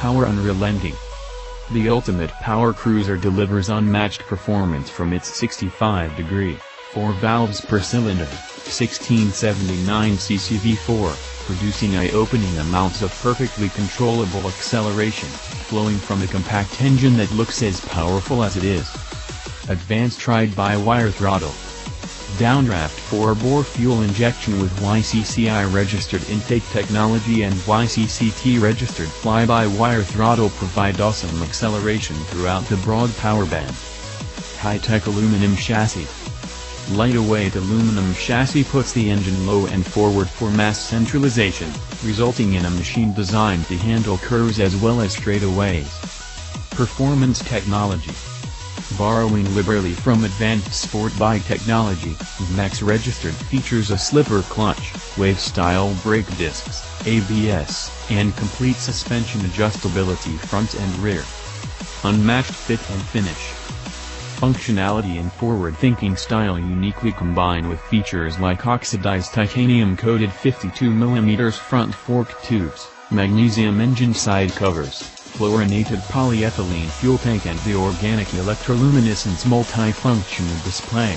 power unrelenting. The ultimate power cruiser delivers unmatched performance from its 65-degree, 4 valves per cylinder, 1679 cc V4, producing eye-opening amounts of perfectly controllable acceleration, flowing from a compact engine that looks as powerful as it is. Advanced ride-by-wire throttle. Downdraft 4-bore fuel injection with YCCI registered intake technology and YCCT registered fly-by-wire throttle provide awesome acceleration throughout the broad power band. High-tech aluminum chassis. Light-weight aluminum chassis puts the engine low and forward for mass centralization, resulting in a machine designed to handle curves as well as straightaways. Performance technology. Borrowing liberally from advanced sport bike technology, Max registered features a slipper clutch, wave-style brake discs, ABS, and complete suspension adjustability front and rear. Unmatched fit and finish. Functionality and forward-thinking style uniquely combine with features like oxidized titanium-coated 52mm front fork tubes, magnesium engine side covers, fluorinated polyethylene fuel tank and the organic electroluminescence multifunctional display.